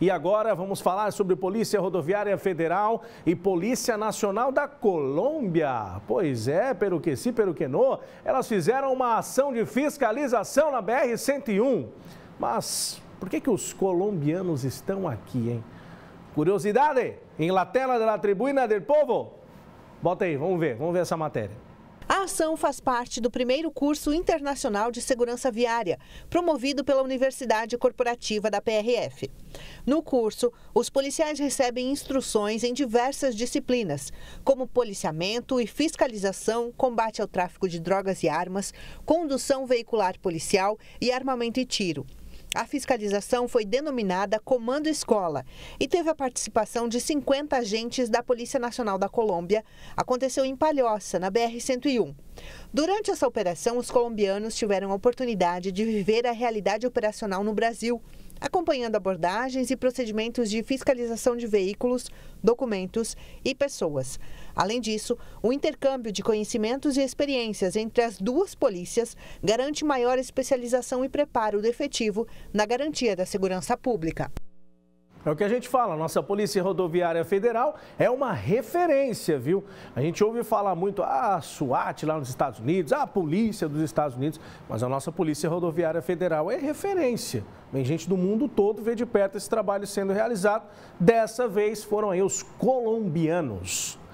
E agora vamos falar sobre Polícia Rodoviária Federal e Polícia Nacional da Colômbia. Pois é, pelo que sim, pelo que não, elas fizeram uma ação de fiscalização na BR-101. Mas por que, que os colombianos estão aqui, hein? Curiosidade, em la tela da tribuna del povo? Bota aí, vamos ver, vamos ver essa matéria. A ação faz parte do primeiro curso internacional de segurança viária, promovido pela Universidade Corporativa da PRF. No curso, os policiais recebem instruções em diversas disciplinas, como policiamento e fiscalização, combate ao tráfico de drogas e armas, condução veicular policial e armamento e tiro. A fiscalização foi denominada Comando Escola e teve a participação de 50 agentes da Polícia Nacional da Colômbia. Aconteceu em Palhoça, na BR-101. Durante essa operação, os colombianos tiveram a oportunidade de viver a realidade operacional no Brasil acompanhando abordagens e procedimentos de fiscalização de veículos, documentos e pessoas. Além disso, o intercâmbio de conhecimentos e experiências entre as duas polícias garante maior especialização e preparo do efetivo na garantia da segurança pública. É o que a gente fala, nossa Polícia Rodoviária Federal é uma referência, viu? A gente ouve falar muito, ah, a SWAT lá nos Estados Unidos, ah, a polícia dos Estados Unidos, mas a nossa Polícia Rodoviária Federal é referência. Vem gente do mundo todo ver de perto esse trabalho sendo realizado. Dessa vez foram aí os colombianos.